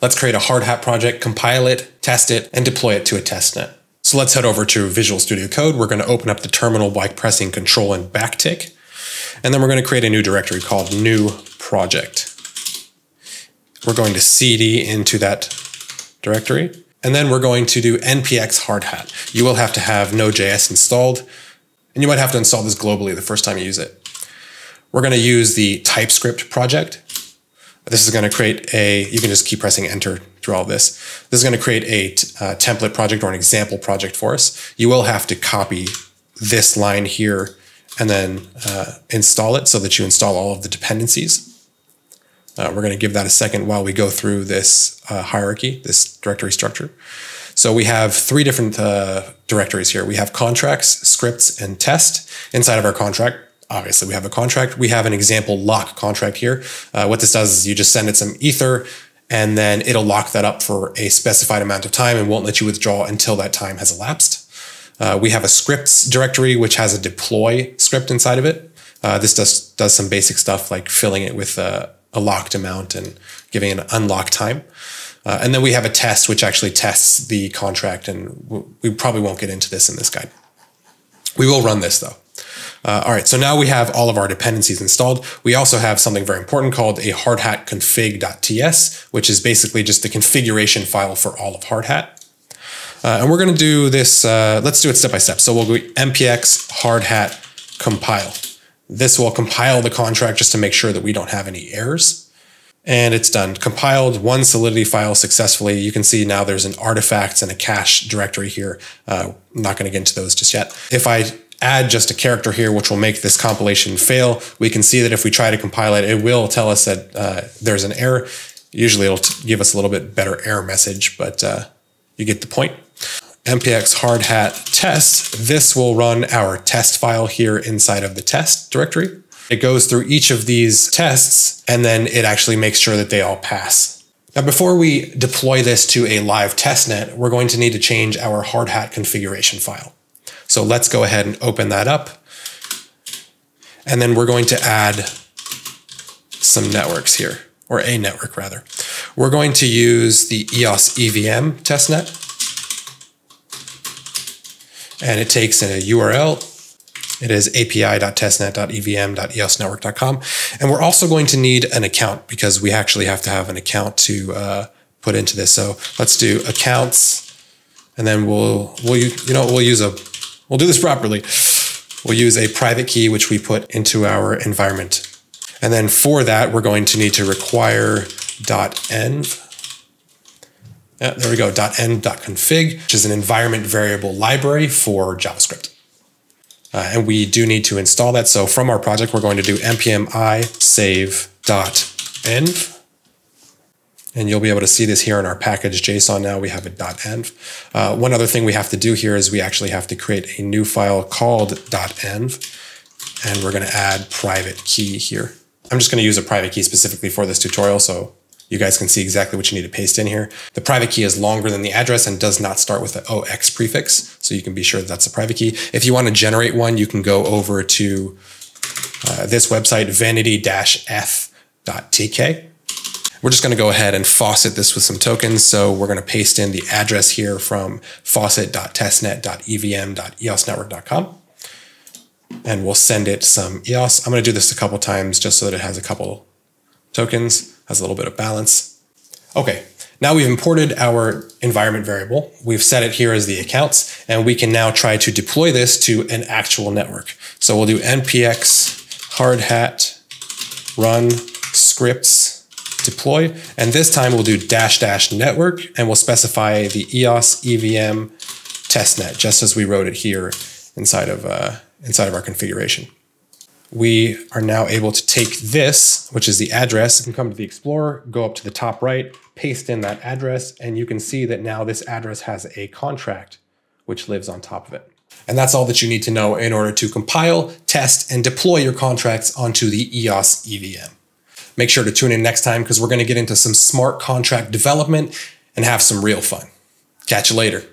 Let's create a hardhat project, compile it, test it, and deploy it to a testnet. So let's head over to Visual Studio Code. We're going to open up the terminal by pressing Control and backtick. And then we're going to create a new directory called new project. We're going to cd into that directory. And then we're going to do npx hardhat. You will have to have Node.js installed, and you might have to install this globally the first time you use it. We're going to use the TypeScript project. This is going to create a, you can just keep pressing enter through all this. This is going to create a uh, template project or an example project for us. You will have to copy this line here and then uh, install it so that you install all of the dependencies. Uh, we're going to give that a second while we go through this uh, hierarchy, this directory structure. So we have three different uh, directories here. We have contracts, scripts, and test. Inside of our contract, obviously we have a contract. We have an example lock contract here. Uh, what this does is you just send it some ether and then it'll lock that up for a specified amount of time and won't let you withdraw until that time has elapsed. Uh, we have a scripts directory which has a deploy script inside of it. Uh, this does does some basic stuff like filling it with a, a locked amount and giving an unlock time. Uh, and then we have a test which actually tests the contract, and we probably won't get into this in this guide. We will run this though. Uh, all right, so now we have all of our dependencies installed. We also have something very important called a hardhat config.ts, which is basically just the configuration file for all of hardhat. Uh, and we're going to do this, uh, let's do it step by step. So we'll go npx hardhat compile. This will compile the contract just to make sure that we don't have any errors. And it's done. Compiled one Solidity file successfully. You can see now there's an artifacts and a cache directory here. Uh, I'm not going to get into those just yet. If I add just a character here, which will make this compilation fail. We can see that if we try to compile it, it will tell us that uh, there's an error. Usually it'll give us a little bit better error message, but uh, you get the point. npx hardhat test, this will run our test file here inside of the test directory. It goes through each of these tests, and then it actually makes sure that they all pass. Now, before we deploy this to a live testnet, we're going to need to change our hardhat configuration file. So let's go ahead and open that up. And then we're going to add some networks here, or a network rather. We're going to use the EOS EVM testnet. And it takes a URL. It is api.testnet.evm.eosnetwork.com. And we're also going to need an account because we actually have to have an account to uh, put into this. So let's do accounts and then we'll, we'll, you know, we'll use a We'll do this properly. We'll use a private key, which we put into our environment. And then for that, we're going to need to require .env. Yeah, there we go, .env.config, which is an environment variable library for JavaScript. Uh, and we do need to install that. So from our project, we're going to do npm i save save.env. And you'll be able to see this here in our package JSON now. We have a .env. Uh, one other thing we have to do here is we actually have to create a new file called .env. And we're going to add private key here. I'm just going to use a private key specifically for this tutorial, so you guys can see exactly what you need to paste in here. The private key is longer than the address and does not start with the 0x prefix, so you can be sure that that's a private key. If you want to generate one, you can go over to uh, this website, vanity-eth.tk. We're just going to go ahead and faucet this with some tokens. So we're going to paste in the address here from faucet.testnet.evm.eosnetwork.com. And we'll send it some EOS. I'm going to do this a couple times just so that it has a couple tokens, has a little bit of balance. Okay, now we've imported our environment variable. We've set it here as the accounts, and we can now try to deploy this to an actual network. So we'll do npx hardhat run scripts deploy. And this time we'll do dash dash network and we'll specify the EOS EVM testnet, just as we wrote it here inside of, uh, inside of our configuration. We are now able to take this, which is the address, and come to the Explorer, go up to the top right, paste in that address, and you can see that now this address has a contract which lives on top of it. And that's all that you need to know in order to compile, test, and deploy your contracts onto the EOS EVM. Make sure to tune in next time because we're going to get into some smart contract development and have some real fun. Catch you later.